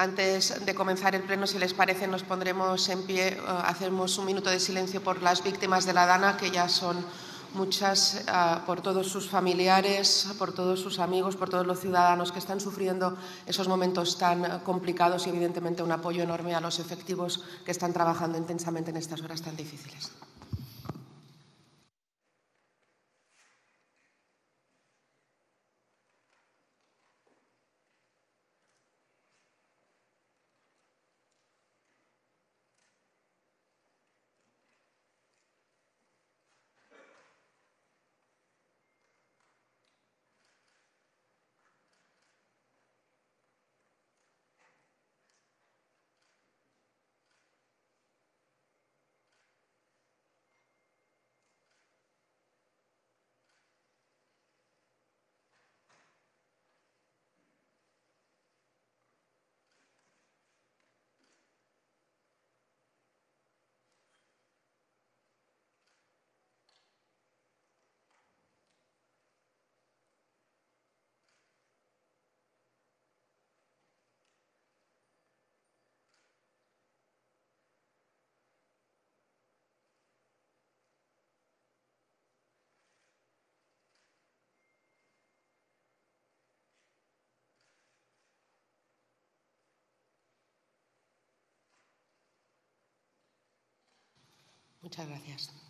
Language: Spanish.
Antes de comenzar el pleno, si les parece, nos pondremos en pie, eh, hacemos un minuto de silencio por las víctimas de la Dana, que ya son muchas, eh, por todos sus familiares, por todos sus amigos, por todos los ciudadanos que están sufriendo esos momentos tan eh, complicados y, evidentemente, un apoyo enorme a los efectivos que están trabajando intensamente en estas horas tan difíciles. Muchas gracias.